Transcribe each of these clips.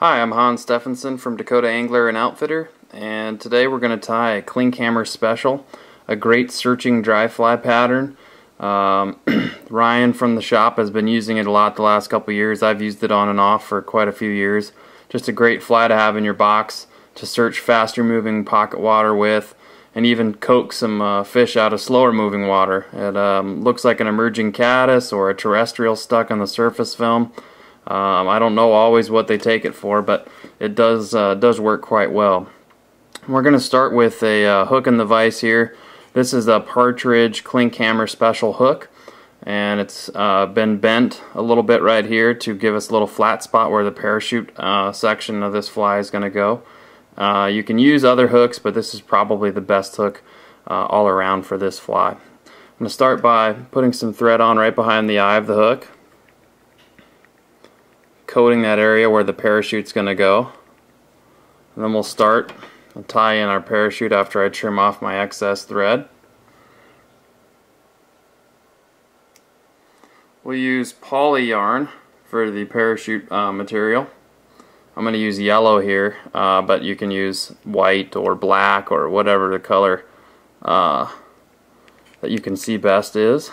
Hi, I'm Hans Stephenson from Dakota Angler and Outfitter, and today we're going to tie a Klinkhammer Special, a great searching dry fly pattern. Um, Ryan from the shop has been using it a lot the last couple years. I've used it on and off for quite a few years. Just a great fly to have in your box to search faster moving pocket water with and even coax some uh, fish out of slower moving water. It um, looks like an emerging caddis or a terrestrial stuck on the surface film. Um, I don't know always what they take it for, but it does uh, does work quite well. We're going to start with a uh, hook in the vise here. This is a Partridge Klinkhammer Special hook, and it's uh, been bent a little bit right here to give us a little flat spot where the parachute uh, section of this fly is going to go. Uh, you can use other hooks, but this is probably the best hook uh, all around for this fly. I'm going to start by putting some thread on right behind the eye of the hook coating that area where the parachute's going to go. And then we'll start and tie in our parachute after I trim off my excess thread. We'll use poly yarn for the parachute uh, material. I'm going to use yellow here, uh, but you can use white or black or whatever the color uh, that you can see best is.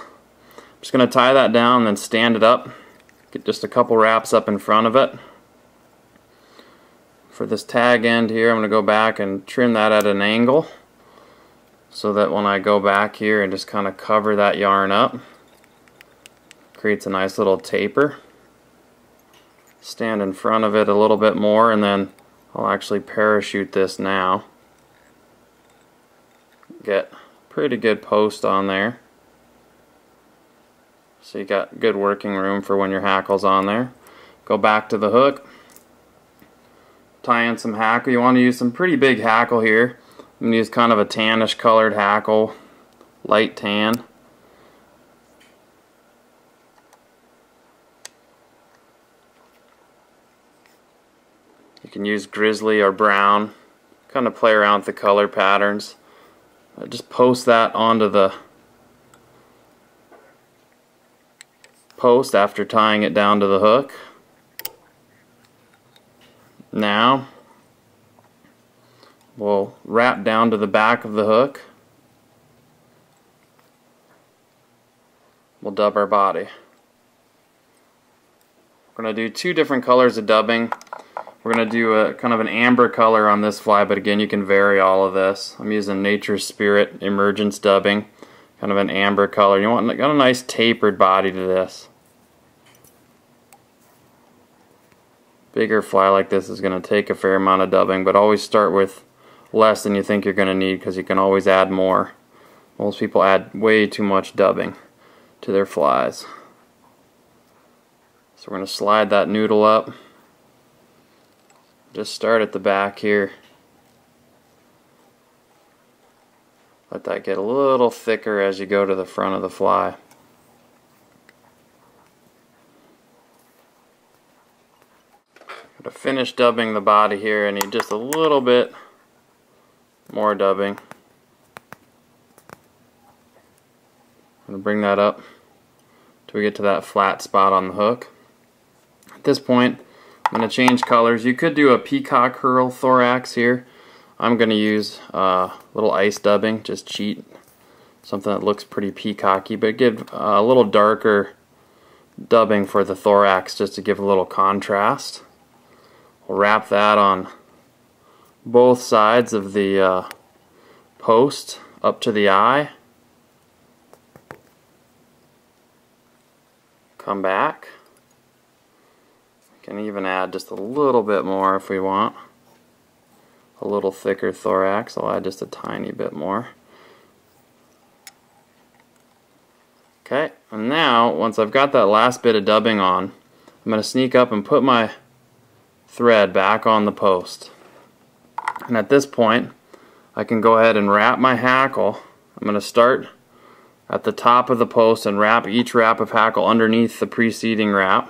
I'm just going to tie that down and then stand it up Get just a couple wraps up in front of it. For this tag end here, I'm going to go back and trim that at an angle so that when I go back here and just kind of cover that yarn up, creates a nice little taper. Stand in front of it a little bit more and then I'll actually parachute this now. Get pretty good post on there. So you got good working room for when your hackle's on there. Go back to the hook. Tie in some hackle. You want to use some pretty big hackle here. I'm going to use kind of a tannish colored hackle. Light tan. You can use grizzly or brown. Kind of play around with the color patterns. Uh, just post that onto the post after tying it down to the hook. Now we'll wrap down to the back of the hook. We'll dub our body. We're going to do two different colors of dubbing. We're going to do a kind of an amber color on this fly, but again you can vary all of this. I'm using Nature's Spirit Emergence dubbing kind of an amber color. You want got a nice tapered body to this. Bigger fly like this is going to take a fair amount of dubbing, but always start with less than you think you're going to need because you can always add more. Most people add way too much dubbing to their flies. So we're going to slide that noodle up. Just start at the back here. Let that get a little thicker as you go to the front of the fly. To finish dubbing the body here, I need just a little bit more dubbing. I'm going to bring that up till we get to that flat spot on the hook. At this point, I'm going to change colors. You could do a peacock herl thorax here. I'm going to use a uh, little ice dubbing, just cheat. Something that looks pretty peacocky, but give a little darker dubbing for the thorax just to give a little contrast. We'll wrap that on both sides of the uh, post up to the eye. Come back. We can even add just a little bit more if we want a little thicker thorax. I'll add just a tiny bit more. Okay, and now once I've got that last bit of dubbing on, I'm going to sneak up and put my thread back on the post. And at this point, I can go ahead and wrap my hackle. I'm going to start at the top of the post and wrap each wrap of hackle underneath the preceding wrap.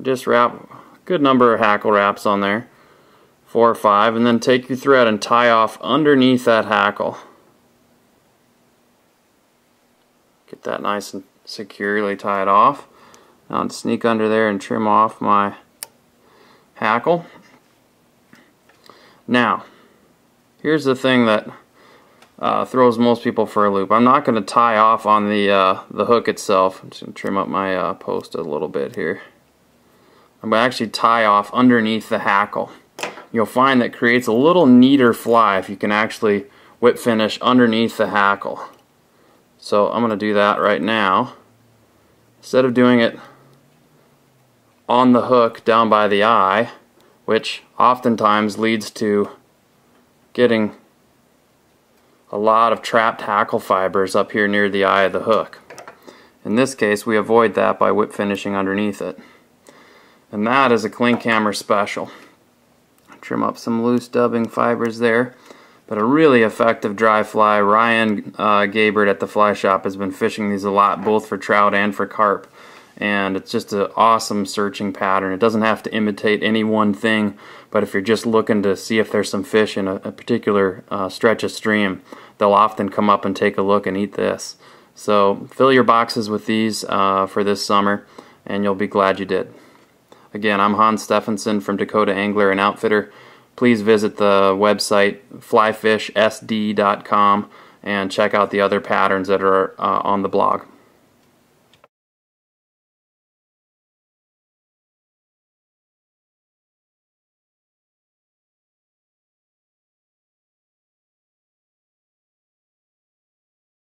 Just wrap a good number of hackle wraps on there four or five, and then take your thread and tie off underneath that hackle. Get that nice and securely tied off. Now I'll sneak under there and trim off my hackle. Now, here's the thing that uh, throws most people for a loop. I'm not going to tie off on the uh, the hook itself. I'm just going to trim up my uh, post a little bit here. I'm going to actually tie off underneath the hackle. You'll find that creates a little neater fly if you can actually whip finish underneath the hackle. So I'm going to do that right now. Instead of doing it on the hook down by the eye, which oftentimes leads to getting a lot of trapped hackle fibers up here near the eye of the hook. In this case, we avoid that by whip finishing underneath it. And that is a Klinkhammer special. Trim up some loose dubbing fibers there. But a really effective dry fly. Ryan uh, Gabert at the fly shop has been fishing these a lot, both for trout and for carp. And it's just an awesome searching pattern. It doesn't have to imitate any one thing, but if you're just looking to see if there's some fish in a, a particular uh, stretch of stream, they'll often come up and take a look and eat this. So fill your boxes with these uh, for this summer, and you'll be glad you did. Again, I'm Hans Stephenson from Dakota Angler and Outfitter. Please visit the website flyfishsd.com and check out the other patterns that are uh, on the blog.